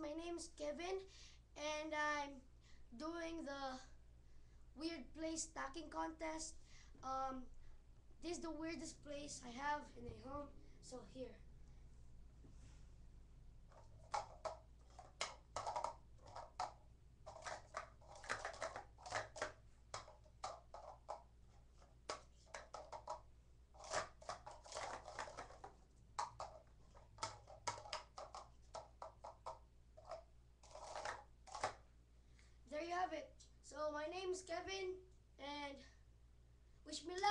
my name is Kevin and I'm doing the weird place stacking contest. Um, this is the weirdest place I have in a home. So here. It. So my name is Kevin and wish me luck.